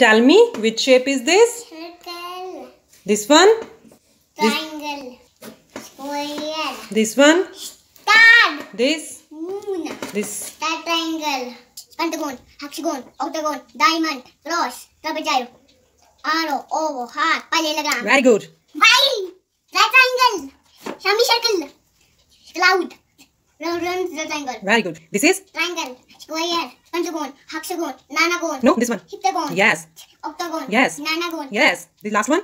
Tell me, which shape is this? Circle, This one? triangle, square, This one? star, This? moon, This? star triangle, pentagon, hexagon, octagon, diamond, cross, trapezoid, arrow, oval, heart, parallelogram, Very good. Why? Right triangle, semicircle, cloud, rectangle, Very good. This is? triangle, square, pentagon, hexagon, nonagon, No, this one. heptagon, Yes. octagon, Yes. nonagon, Yes. The last one?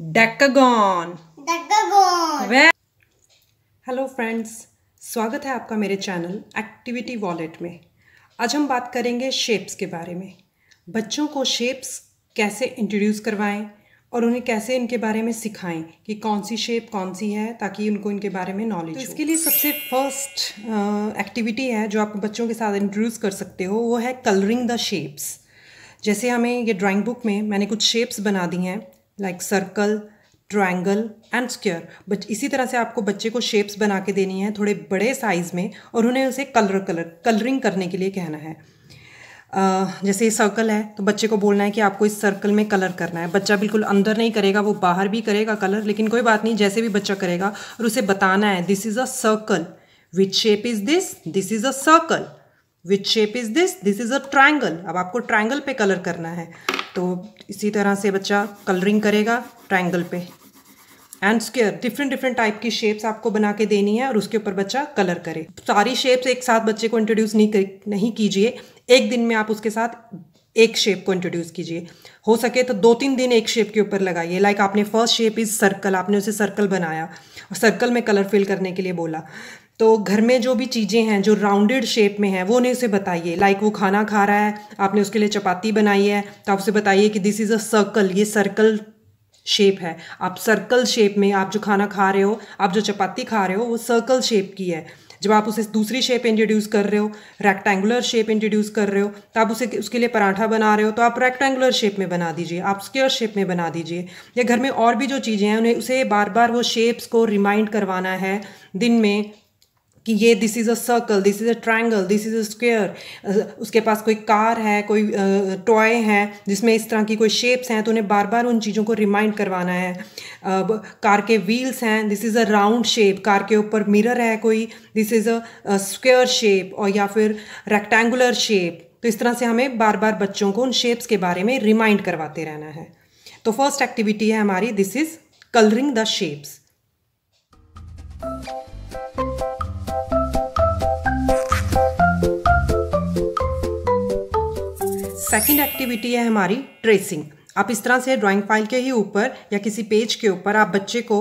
Decagon. decagon. Very hello friends स्वागत है आपका मेरे channel activity wallet में आज हम बात करेंगे shapes के बारे में बच्चों को शेप्स कैसे इंट्रोड्यूस करवाएँ और उन्हें कैसे इनके बारे में सिखाएँ कि कौन सी शेप कौन सी है ताकि उनको इनके बारे में नॉलेज तो इसके लिए सबसे फ़र्स्ट एक्टिविटी है जो आप बच्चों के साथ इंट्रोड्यूस कर सकते हो वो है कलरिंग द शेप्स जैसे हमें ये ड्राइंग बुक में मैंने कुछ शेप्स बना दी हैं like circle triangle and square but इसी तरह से आपको बच्चे को शेप्स बना के देनी है थोड़े बड़े साइज़ में और उन्हें उसे कलर कलर कलरिंग करने के लिए कहना है। जैसे ये सर्कल है तो बच्चे को बोलना है कि आपको इस सर्कल में कलर करना है। बच्चा बिल्कुल अंदर नहीं करेगा, वो बाहर भी करेगा कलर लेकिन कोई बात नहीं, जैसे भी बच्चा करेगा और उसे बताना है this is a circle which shape is this this is a circle which shape is this this is a triangle अब आपको ट्रायंगल पे कलर करना है। तो इसी तरह से बच्चा कलरिंग करेगा ट्रायंगल पे। And square different different type की शेप्स आपको बना के देनी है और उसके ऊपर बच्चा कलर करे। सारी शेप्स एक साथ बच्चे को इंट्रोड्यूस नहीं नहीं कीजिए। एक दिन में आप उसके साथ एक शेप को इंट्रोड्यूस कीजिए। हो सके तो दो तीन दिन एक शेप के ऊपर लगाइए। लाइक आपने फ़र्स्ट शेप इज़ सर्कल आपने उसे सर्कल बनाया और सर्कल में कलर फिल करने के लिए बोला। तो घर में जो भी चीज़ें हैं, जो राउंडेड शेप में हैं, वो नहीं उसे बताइए। लाइक वो खाना खा रहा है, आपने उसके लिए चपाती बनाई है तो आप उसे बताइए कि दिस इज़ अ सर्कल ये सर्कल शेप है। आप सर्कल शेप में आप जो खाना खा रहे हो, आप जो चपाती खा रहे हो, वो सर्कल शेप की है। जब आप उसे दूसरी शेप इंट्रोड्यूस कर रहे हो रेक्टेंगुलर शेप इंट्रोड्यूस कर रहे हो तो आप उसे उसके लिए पराठा बना रहे हो तो आप रेक्टेंगुलर शेप में बना दीजिए, आप स्क्वेयर शेप में बना दीजिए। या घर में और भी जो चीज़ें हैं, उन्हें उसे बार बार वो शेप्स को रिमाइंड करवाना है दिन में। कि ये this is a circle this is a triangle this is a square उसके पास कोई कार है कोई टॉय uh, है जिसमें इस तरह की कोई शेप्स हैं तो उन्हें बार बार उन चीज़ों को रिमाइंड करवाना है। अब कार के व्हील्स हैं this is a round shape car के ऊपर मिरर है कोई this is a square shape और या फिर रेक्टेंगुलर शेप तो इस तरह से हमें बार बार बच्चों को उन शेप्स के बारे में रिमाइंड करवाते रहना है। तो फ़र्स्ट एक्टिविटी है हमारी this is colouring the shapes second activity है हमारी ट्रेसिंग आप इस तरह से ड्राइंग फ़ाइल के ही ऊपर या किसी पेज के ऊपर आप बच्चे को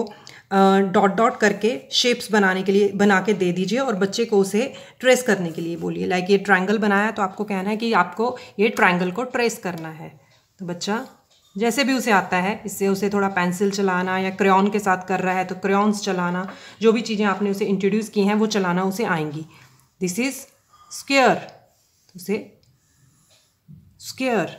डॉट डॉट करके शेप्स बनाने के लिए, बना के दे दीजिए और बच्चे को उसे ट्रेस करने के लिए बोलिए। लाइक ये ट्रायंगल बनाया तो आपको कहना है कि आपको ये ट्रायंगल को ट्रेस करना है। तो बच्चा, जैसे भी उसे आता है, इससे उसे थोड़ा पेंसिल चलाना या क्रेयॉन के साथ कर रहा है तो क्रेयॉन्स चलाना, जो भी चीज़ें आपने उसे इंट्रोड्यूस की हैं, वो चलाना उसे आएँगी। दिस इज़ स्केयर उसे स्केयर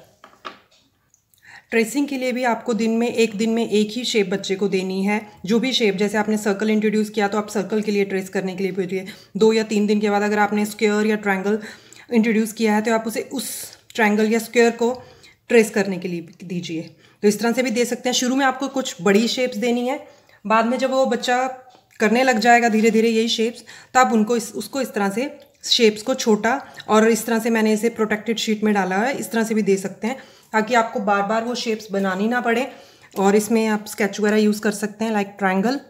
ट्रेसिंग के लिए भी आपको दिन में, एक दिन में एक ही शेप बच्चे को देनी है। जो भी शेप जैसे आपने सर्कल इंट्रोड्यूस किया तो आप सर्कल के लिए ट्रेस करने के लिए बोलिए दो या तीन दिन के बाद अगर आपने स्क्वेयर या ट्रायंगल इंट्रोड्यूस किया है तो आप उसे उस ट्रायंगल या स्क्वेयर को ट्रेस करने के लिए दीजिए। तो इस तरह से भी दे सकते हैं। शुरू में आपको कुछ बड़ी शेप्स देनी है। बाद में जब वो बच्चा करने लग जाएगा धीरे धीरे यही शेप्स तो आप उनको इस, उसको इस तरह से शेप्स को छोटा और इस तरह से मैंने इसे प्रोटेक्टेड शीट में डाला है। इस तरह से भी दे सकते हैं, ताकि आपको बार बार वो शेप्स बनानी ना पड़े और इसमें आप स्केच वगैरह यूज़ कर सकते हैं लाइक ट्रायंगल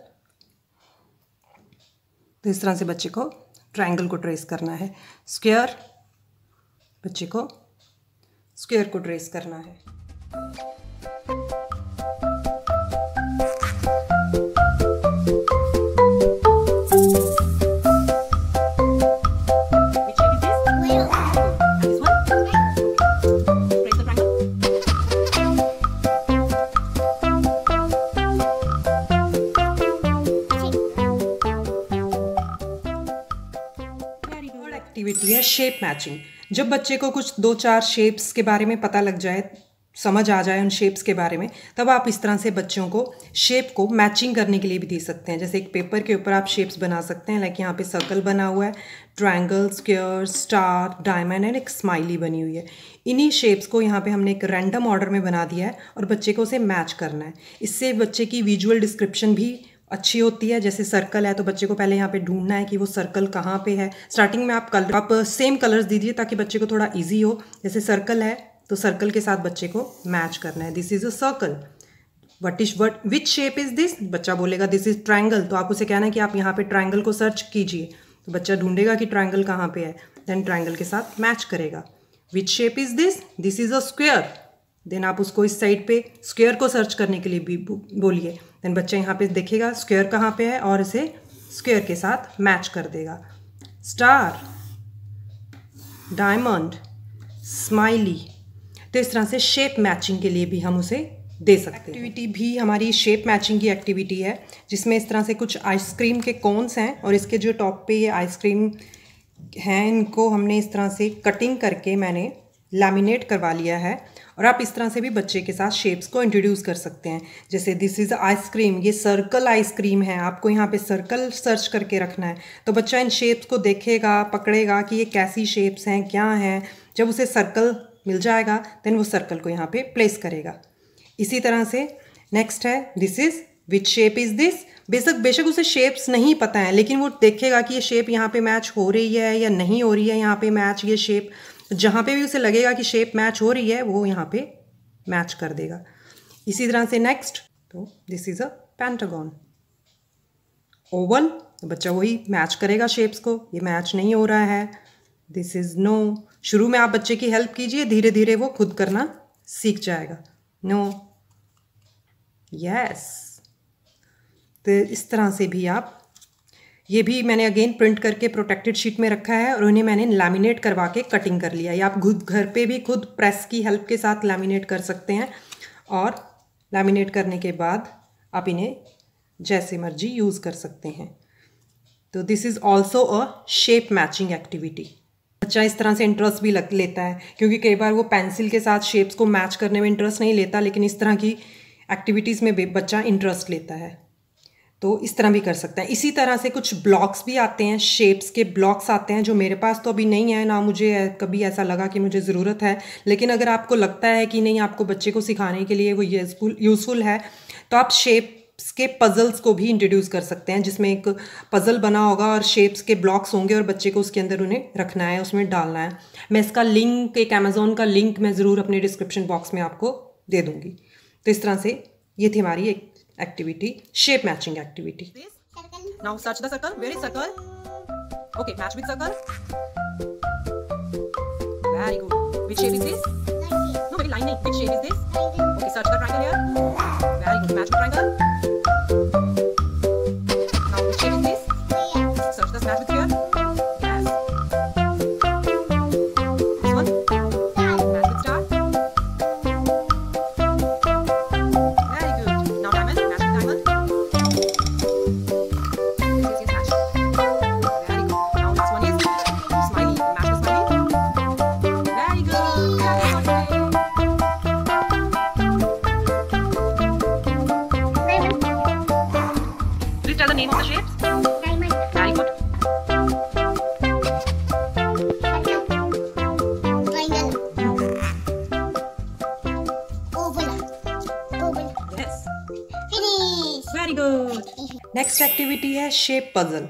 तो इस तरह से बच्चे को ट्रायंगल को ट्रेस करना है। स्क्वेयर बच्चे को स्क्वेयर को ट्रेस करना है। शेप मैचिंग जब बच्चे को कुछ दो चार शेप्स के बारे में पता लग जाए, समझ आ जाए उन शेप्स के बारे में, तब आप इस तरह से बच्चों को शेप को मैचिंग करने के लिए भी दे सकते हैं। जैसे एक पेपर के ऊपर आप शेप्स बना सकते हैं लाइक यहाँ पे सर्कल बना हुआ है triangle square star diamond and एक स्माइली बनी हुई है। इन्हीं शेप्स को यहाँ पे हमने एक रैंडम ऑर्डर में बना दिया है और बच्चे को उसे मैच करना है। इससे बच्चे की विजुअल डिस्क्रिप्शन भी अच्छी होती है, जैसे सर्कल है तो बच्चे को पहले यहाँ पे ढूंढना है कि वो सर्कल कहाँ पे है। स्टार्टिंग में आप कलर आप सेम कलर्स दीजिए ताकि बच्चे को थोड़ा इजी हो। जैसे सर्कल है तो सर्कल के साथ बच्चे को मैच करना है। This is a circle what is what which shape is this बच्चा बोलेगा दिस इज़ ट्राइंगल तो आप उसे कहना है कि आप यहाँ पे ट्राइंगल को सर्च कीजिए। तो बच्चा ढूंढेगा कि ट्राइंगल कहाँ पे है देन ट्राइंगल के साथ मैच करेगा। Which shape is this this is a square then आप उसको इस साइड पे स्क्वेयर को सर्च करने के लिए भी बोलिए। देन बच्चा यहाँ पे देखेगा स्क्वेयर कहाँ पे है और इसे स्क्वेयर के साथ मैच कर देगा। स्टार डायमंड स्माइली तो इस तरह से शेप मैचिंग के लिए भी हम उसे दे सकते हैं। एक्टिविटी भी हमारी शेप मैचिंग की एक्टिविटी है, जिसमें इस तरह से कुछ आइसक्रीम के कोन्स हैं और इसके जो टॉप पे ये आइसक्रीम हैं, इनको हमने इस तरह से कटिंग करके मैंने लैमिनेट करवा लिया है और आप इस तरह से भी बच्चे के साथ शेप्स को इंट्रोड्यूस कर सकते हैं। जैसे दिस इज़ आइसक्रीम ये सर्कल आइसक्रीम है। आपको यहाँ पे सर्कल सर्च करके रखना है। तो बच्चा इन शेप्स को देखेगा, पकड़ेगा कि ये कैसी शेप्स हैं, क्या हैं। जब उसे सर्कल मिल जाएगा देन वो सर्कल को यहाँ पे प्लेस करेगा। इसी तरह से नेक्स्ट है this is which shape is this बेशक बेशक उसे शेप्स नहीं पता है, लेकिन वो देखेगा कि ये शेप यहाँ पे मैच हो रही है या नहीं हो रही है। यहाँ पे मैच ये शेप जहाँ पे भी उसे लगेगा कि शेप मैच हो रही है, वो यहाँ पे मैच कर देगा। इसी तरह से नेक्स्ट तो this is a pentagon oval तो बच्चा वही मैच करेगा शेप्स को, ये मैच नहीं हो रहा है। दिस इज़ नो शुरू में आप बच्चे की हेल्प कीजिए धीरे धीरे वो खुद करना सीख जाएगा। No no. Yes yes. तो इस तरह से भी आप ये भी मैंने अगेन प्रिंट करके प्रोटेक्टेड शीट में रखा है और उन्हें मैंने लैमिनेट करवा के कटिंग कर लिया या आप खुद घर पे भी खुद प्रेस की हेल्प के साथ लैमिनेट कर सकते हैं और लैमिनेट करने के बाद आप इन्हें जैसे मर्ज़ी यूज़ कर सकते हैं। तो this is also a shape matching activity बच्चा इस तरह से इंटरेस्ट भी लग, लेता है, क्योंकि कई बार वो पेंसिल के साथ शेप्स को मैच करने में इंटरेस्ट नहीं लेता, लेकिन इस तरह की एक्टिविटीज़ में बच्चा इंटरेस्ट लेता है। तो इस तरह भी कर सकता है। इसी तरह से कुछ ब्लॉक्स भी आते हैं शेप्स के ब्लॉक्स आते हैं जो मेरे पास तो अभी नहीं है, ना मुझे कभी ऐसा लगा कि मुझे ज़रूरत है। लेकिन अगर आपको लगता है कि नहीं, आपको बच्चे को सिखाने के लिए वो यूज़फुल यूज़फुल है तो आप शेप के पज़ल्स को भी इंट्रोड्यूस कर सकते हैं, जिसमें एक पज़ल बना होगा और शेप्स के ब्लॉक्स होंगे और बच्चे को उसके अंदर उन्हें रखना है, उसमें डालना है। मैं इसका लिंक एक अमेज़ोन का लिंक मैं ज़रूर अपने डिस्क्रिप्शन बॉक्स में आपको दे दूँगी। तो इस तरह से ये थी हमारी एक activity shape matching activity. Now search the circle. Where is circle? Okay match with circle. Very good. Which shape is this? No very line which shape is this? Okay search the triangle here. Very good. Match with triangle activity है shape puzzle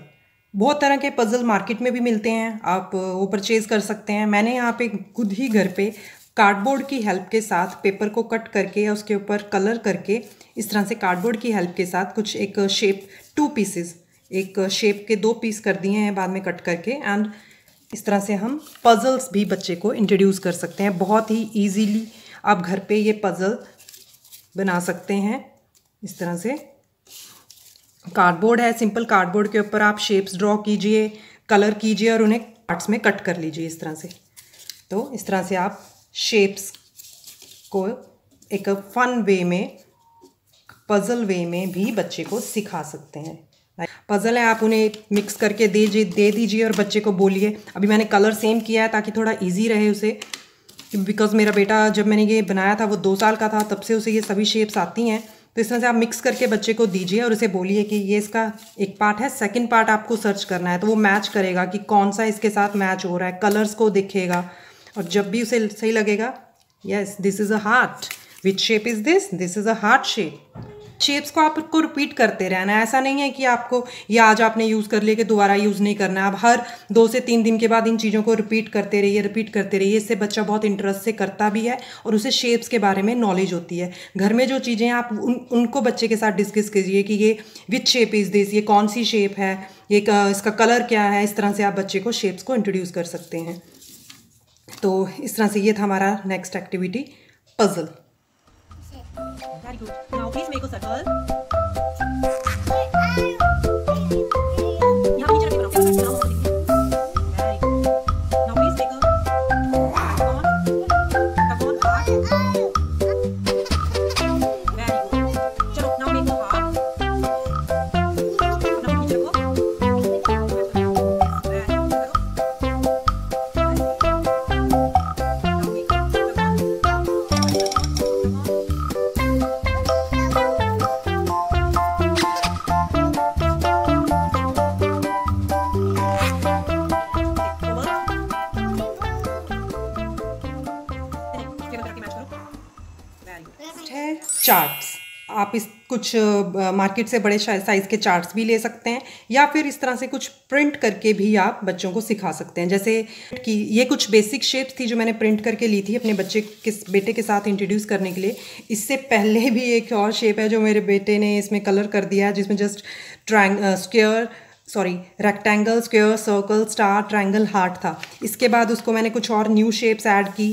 बहुत तरह के puzzle market में भी मिलते हैं, आप वो परचेज़ कर सकते हैं। मैंने यहाँ पे खुद ही घर पे कार्डबोर्ड की हेल्प के साथ पेपर को कट करके या उसके ऊपर कलर करके इस तरह से कार्डबोर्ड की हेल्प के साथ कुछ एक शेप टू पीसेस एक शेप के दो पीस कर दिए हैं बाद में कट करके एंड इस तरह से हम पज़ल्स भी बच्चे को इंट्रोड्यूस कर सकते हैं। बहुत ही ईजीली आप घर पे ये पज़ल बना सकते हैं। इस तरह से कार्डबोर्ड है सिंपल कार्डबोर्ड के ऊपर आप शेप्स ड्रॉ कीजिए कलर कीजिए और उन्हें पार्ट्स में कट कर लीजिए इस तरह से। तो इस तरह से आप शेप्स को एक फन वे में पज़ल वे में भी बच्चे को सिखा सकते हैं। पज़ल है, आप उन्हें मिक्स करके दे दे दीजिए और बच्चे को बोलिए। अभी मैंने कलर सेम किया है ताकि थोड़ा इजी रहे उसे। बिकॉज़ मेरा बेटा जब मैंने ये बनाया था, वो दो साल का था, तब से उसे ये सभी शेप्स आती हैं। तो इस तरह से आप मिक्स करके बच्चे को दीजिए और उसे बोलिए कि ये इसका एक पार्ट है। सेकंड पार्ट आपको सर्च करना है तो वो मैच करेगा कि कौन सा इसके साथ मैच हो रहा है कलर्स को दिखेगा। और जब भी उसे सही लगेगा yes this is a heart which shape is this this is a heart shape shapes को आपको रिपीट करते रहना है। ऐसा नहीं है कि आपको ये आज आपने यूज़ कर लिया कि दोबारा यूज़ नहीं करना आप हर दो से तीन दिन के बाद इन चीज़ों को रिपीट करते रहिए रिपीट करते रहिए। इससे बच्चा बहुत इंटरेस्ट से करता भी है और उसे शेप्स के बारे में नॉलेज होती है। घर में जो चीज़ें आप उन, उनको बच्चे के साथ डिस्कस कीजिए कि ये विच शेप इज़ दिस ये कौन सी शेप है, ये इसका कलर क्या है? इस तरह से आप बच्चे को शेप्स को इंट्रोड्यूस कर सकते हैं। तो इस तरह से ये था हमारा next activity puzzle Very good. Now please make a circle. Charts आप इस कुछ मार्केट से बड़े साइज़ के चार्ट्स भी ले सकते हैं, या फिर इस तरह से कुछ प्रिंट करके भी आप बच्चों को सिखा सकते हैं। जैसे कि ये कुछ बेसिक शेप्स थी जो मैंने प्रिंट करके ली थी अपने बच्चे के बेटे के साथ इंट्रोड्यूस करने के लिए। इससे पहले भी एक और शेप है जो मेरे बेटे ने इसमें कलर कर दिया है, जिसमें just trying square sorry rectangle square circle star triangle heart था। इसके बाद उसको मैंने कुछ और न्यू शेप्स ऐड की।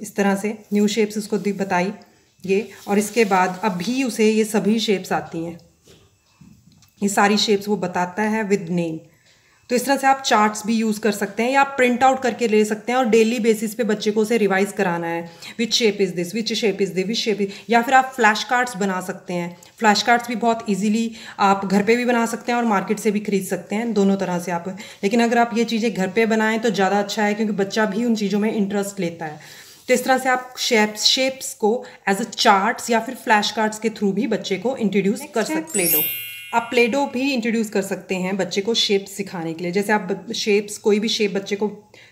इस तरह से न्यू शेप्स उसको बताई। ये, और इसके बाद अभी उसे ये सभी शेप्स आती हैं। ये सारी शेप्स वो बताता है विद नेम तो इस तरह से आप चार्ट्स भी यूज़ कर सकते हैं या आप प्रिंट आउट करके ले सकते हैं और डेली बेसिस पे बच्चे को उसे रिवाइज कराना है। Which shape is this which shape is this which shape is या फिर आप फ्लैश कार्ड्स बना सकते हैं। फ्लैश कार्ड्स भी बहुत इजीली आप घर पे भी बना सकते हैं और मार्केट से भी खरीद सकते हैं। दोनों तरह से आप। लेकिन अगर आप ये चीज़ें घर पर बनाएँ तो ज़्यादा अच्छा है क्योंकि बच्चा भी उन चीज़ों में इंटरेस्ट लेता है। तो इस तरह से आप शेप्स शेप्स को एज अ चार्ट्स या फिर फ्लैश कार्ड्स के थ्रू भी बच्चे को इंट्रोड्यूस कर सकते प्लेडो आप प्लेडो भी इंट्रोड्यूस कर सकते हैं बच्चे को शेप्स सिखाने के लिए। जैसे आप शेप्स कोई भी शेप बच्चे को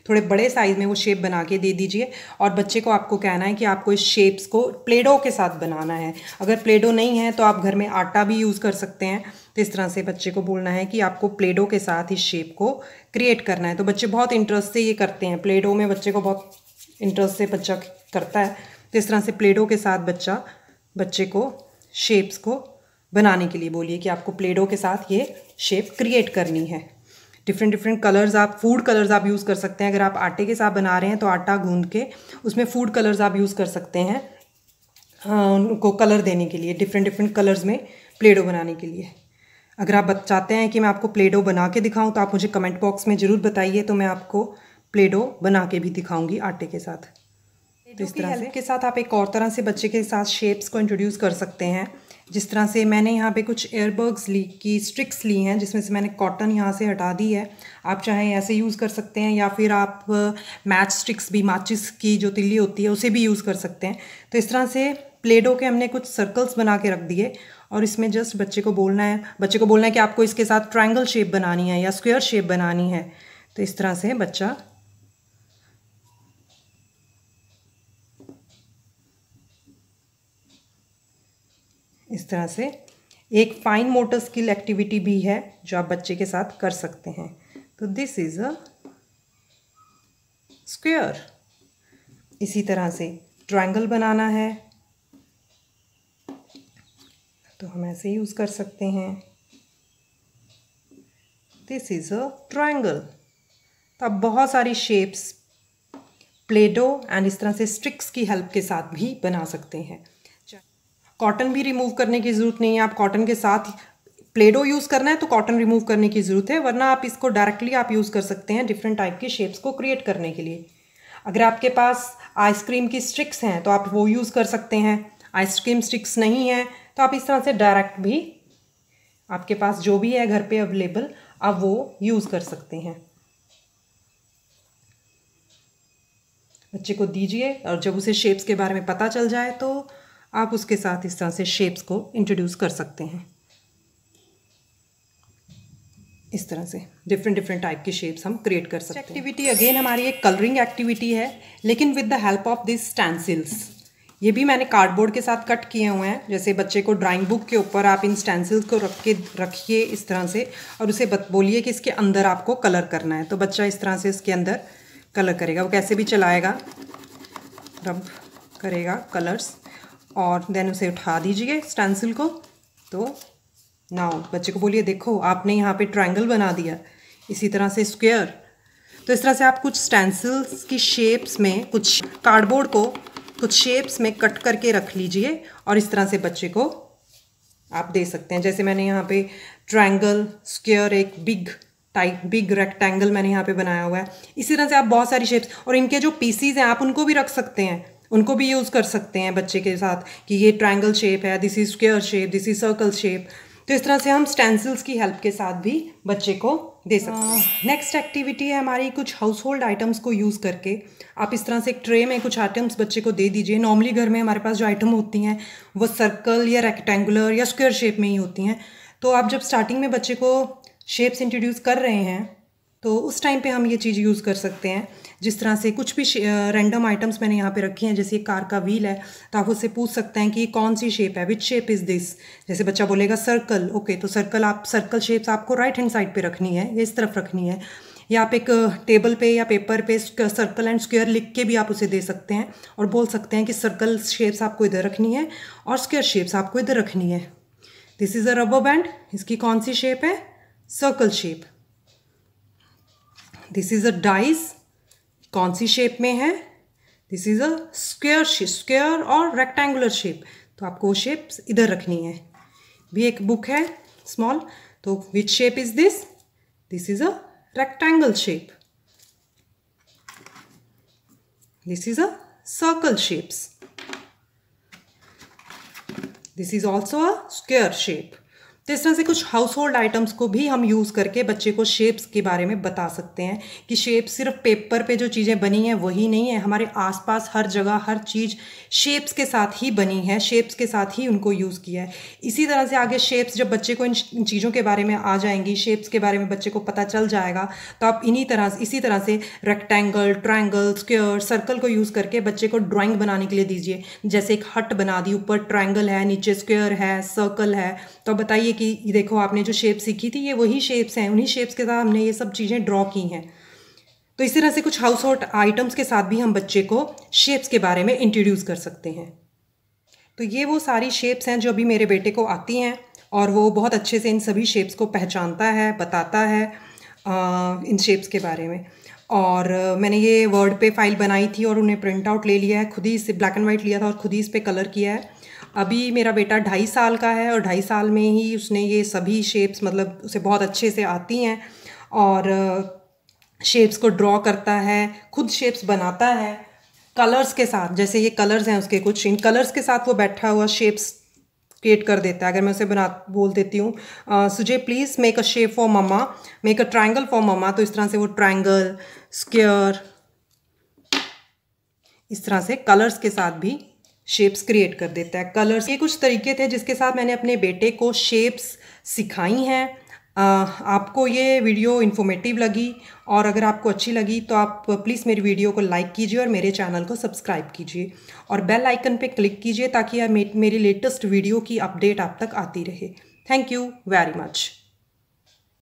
थोड़े बड़े साइज़ में वो शेप बना के दे दीजिए और बच्चे को आपको कहना है कि आपको इस शेप्स को प्लेडो के साथ बनाना है। अगर प्लेडो नहीं है तो आप घर में आटा भी यूज़ कर सकते हैं। तो इस तरह से बच्चे को बोलना है कि आपको प्लेडो के साथ इस शेप को क्रिएट करना है। तो बच्चे बहुत इंटरेस्ट से ये करते हैं। प्लेडो में बच्चे को बहुत इंटरेस्ट से बच्चा करता है। तो इस तरह से प्लेडो के साथ बच्चा, बच्चे को शेप्स को बनाने के लिए बोलिए कि आपको प्लेडो के साथ ये शेप क्रिएट करनी है। डिफरेंट डिफरेंट कलर्स आप फ़ूड कलर्स आप यूज़ कर सकते हैं। अगर आप आटे के साथ बना रहे हैं तो आटा गूंद के उसमें फ़ूड कलर्स आप यूज़ कर सकते हैं उनको कलर देने के लिए डिफरेंट डिफरेंट कलर्स में प्लेडो बनाने के लिए। अगर आप चाहते हैं कि मैं आपको प्लेडो बना के दिखाऊँ तो आप मुझे कमेंट बॉक्स में ज़रूर बताइए तो मैं आपको प्लेडो बना के भी दिखाऊँगी आटे के साथ। तो इस तरह से। के साथ आप एक और तरह से बच्चे के साथ शेप्स को इंट्रोड्यूस कर सकते हैं। जिस तरह से मैंने यहाँ पे कुछ एयरबर्ग्स ली की स्ट्रिक्स ली हैं जिसमें से मैंने कॉटन यहाँ से हटा दी है। आप चाहे ऐसे यूज़ कर सकते हैं या फिर आप मैच स्ट्रिक्स भी माचिस की जो तिल्ली होती है उसे भी यूज़ कर सकते हैं। तो इस तरह से प्लेडो के हमने कुछ सर्कल्स बना के रख दिए और इसमें जस्ट बच्चे को बोलना है बच्चे को बोलना है कि आपको इसके साथ ट्रायंगल शेप बनानी है या स्क्वेयर शेप बनानी है। तो इस तरह से बच्चा इस तरह से एक फाइन मोटर स्किल एक्टिविटी भी है जो आप बच्चे के साथ कर सकते हैं। तो दिस इज़ अ स्क्वेयर इसी तरह से ट्रायंगल बनाना है। तो हम ऐसे यूज़ कर सकते हैं। दिस इज़ अ ट्रायंगल तो आप बहुत सारी शेप्स प्लेडो एंड इस तरह से स्ट्रिक्स की हेल्प के साथ भी बना सकते हैं। कॉटन भी रिमूव करने की ज़रूरत नहीं है। आप कॉटन के साथ प्लेडो यूज़ करना है तो कॉटन रिमूव करने की ज़रूरत है, वरना आप इसको डायरेक्टली आप यूज़ कर सकते हैं डिफरेंट टाइप के शेप्स को क्रिएट करने के लिए। अगर आपके पास आइसक्रीम की स्टिक्स हैं तो आप वो यूज़ कर सकते हैं। आइसक्रीम स्टिक्स नहीं है तो आप इस तरह से डायरेक्ट भी आपके पास जो भी है घर पे अवेलेबल आप वो यूज़ कर सकते हैं। बच्चे को दीजिए और जब उसे शेप्स के बारे में पता चल जाए तो आप उसके साथ इस तरह से शेप्स को इंट्रोड्यूस कर सकते हैं। इस तरह से डिफरेंट डिफरेंट टाइप की शेप्स हम क्रिएट कर सकते हैं। एक्टिविटी अगेन हमारी एक कलरिंग एक्टिविटी है, लेकिन with the help of this stencils ये भी मैंने कार्डबोर्ड के साथ कट किए हुए हैं। जैसे बच्चे को ड्राइंग बुक के ऊपर आप इन स्टैंसिल्स को रख के, रखिए इस तरह से, और उसे बोलिए कि इसके अंदर आपको कलर करना है। तो बच्चा इस तरह से इसके अंदर कलर करेगा। वो कैसे भी चलाएगा रब करेगा कलर्स और देन उसे उठा दीजिए स्टेंसिल को। तो नाउ बच्चे को बोलिए, देखो, आपने यहाँ पे ट्रायंगल बना दिया, इसी तरह से स्क्वेयर तो इस तरह से आप कुछ स्टेंसिल्स की शेप्स में, कुछ कार्डबोर्ड को कुछ शेप्स में कट करके रख लीजिए और इस तरह से बच्चे को आप दे सकते हैं। जैसे मैंने यहाँ पे ट्रायंगल स्क्वेयर एक बिग टाइप बिग रेक्टेंगल मैंने यहाँ पे बनाया हुआ है। इसी तरह से आप बहुत सारी शेप्स और इनके जो पीसीज हैं, आप उनको भी रख सकते हैं। उनको भी यूज़ कर सकते हैं बच्चे के साथ कि ये ट्रायंगल शेप है this is square shape this is circle shape तो इस तरह से हम स्टेंसिल्स की हेल्प के साथ भी बच्चे को दे सकते हैं। नेक्स्ट एक्टिविटी है हमारी कुछ हाउस होल्ड आइटम्स को यूज़ करके। आप इस तरह से एक ट्रे में कुछ आइटम्स बच्चे को दे दीजिए। नॉर्मली घर में हमारे पास जो आइटम होती हैं वो सर्कल या रेक्टेंगुलर या स्क्वेयर शेप में ही होती हैं। तो आप जब स्टार्टिंग में बच्चे को शेप्स इंट्रोड्यूस कर रहे हैं तो उस टाइम पे हम ये चीज़ यूज़ कर सकते हैं। जिस तरह से कुछ भी रैंडम आइटम्स मैंने यहाँ पे रखी हैं, जैसे कार का व्हील है तो आप उससे पूछ सकते हैं कि कौन सी शेप है विच शेप इज़ दिस जैसे बच्चा बोलेगा सर्कल ओके तो सर्कल आप सर्कल शेप्स आपको राइट हैंड साइड पे रखनी है, या इस तरफ़ रखनी है। या आप एक टेबल पे या पेपर पे सर्कल एंड स्क्वेयर लिख के भी आप उसे दे सकते हैं और बोल सकते हैं कि सर्कल शेप्स आपको इधर रखनी है और स्क्वेयर शेप्स आपको इधर रखनी है। This is a rubber band इसकी कौन सी शेप है? Circle shape this is a dice कौन सी शेप में है? This is a square square और रेक्टेंगुलर शेप तो आपको वो शेप इधर रखनी है। भी एक बुक है स्मॉल तो which shape is this this is a rectangle shape this is a circle shapes this is also a square shape तो इस तरह से कुछ हाउस होल्ड आइटम्स को भी हम यूज़ करके बच्चे को शेप्स के बारे में बता सकते हैं कि शेप सिर्फ़ पेपर पे जो चीज़ें बनी हैं, वही नहीं है। हमारे आसपास हर जगह हर चीज़ शेप्स के साथ ही बनी है शेप्स के साथ ही उनको यूज़ किया है। इसी तरह से आगे शेप्स जब बच्चे को इन चीज़ों के बारे में आ जाएँगी शेप्स के बारे में बच्चे को पता चल जाएगा तो आप इन्हीं तरह इसी तरह से रेक्टेंगल ट्राइंगल स्क्वेयर सर्कल को यूज़ करके बच्चे को ड्राइंग बनाने के लिए दीजिए। जैसे एक हट बना दी, ऊपर ट्राइंगल है, नीचे स्क्वेयर है सर्कल है तो बताइए कि देखो आपने जो शेप सीखी थी ये वही शेप्स हैं उन्हीं शेप्स के साथ हमने ये सब चीज़ें ड्रॉ की हैं। तो इस तरह से कुछ हाउस होल्ड आइटम्स के साथ भी हम बच्चे को शेप्स के बारे में इंट्रोड्यूस कर सकते हैं। तो ये वो सारी शेप्स हैं जो अभी मेरे बेटे को आती हैं और वो बहुत अच्छे से इन सभी शेप्स को पहचानता है बताता है आ, इन शेप्स के बारे में। और मैंने ये वर्ड पे फ़ाइल बनाई थी और उन्हें प्रिंट आउट ले लिया है खुद ही इसे ब्लैक एंड वाइट लिया था और खुद ही इस पर कलर किया है। अभी मेरा बेटा ढाई साल का है और ढाई साल में ही उसने ये सभी शेप्स मतलब उसे बहुत अच्छे से आती हैं और शेप्स को ड्रॉ करता है, खुद शेप्स बनाता है कलर्स के साथ, जैसे ये कलर्स हैं उसके कुछ, इन कलर्स के साथ वो बैठा हुआ शेप्स क्रिएट कर देता है। अगर मैं उसे बना, बोल देती हूँ सुजे please make a shape for mama make a triangle for mama तो इस तरह से वो ट्राइंगल स्क्वेयर इस तरह से कलर्स के साथ भी शेप्स क्रिएट कर देता है कलर्स ये कुछ तरीके थे जिसके साथ मैंने अपने बेटे को शेप्स सिखाई हैं। आपको ये वीडियो इन्फॉर्मेटिव लगी और अगर आपको अच्छी लगी तो आप प्लीज़ मेरी वीडियो को लाइक कीजिए और मेरे चैनल को सब्सक्राइब कीजिए और बेल आइकन पे क्लिक कीजिए ताकि मेरी लेटेस्ट वीडियो की अपडेट आप तक आती रहे। Thank you very much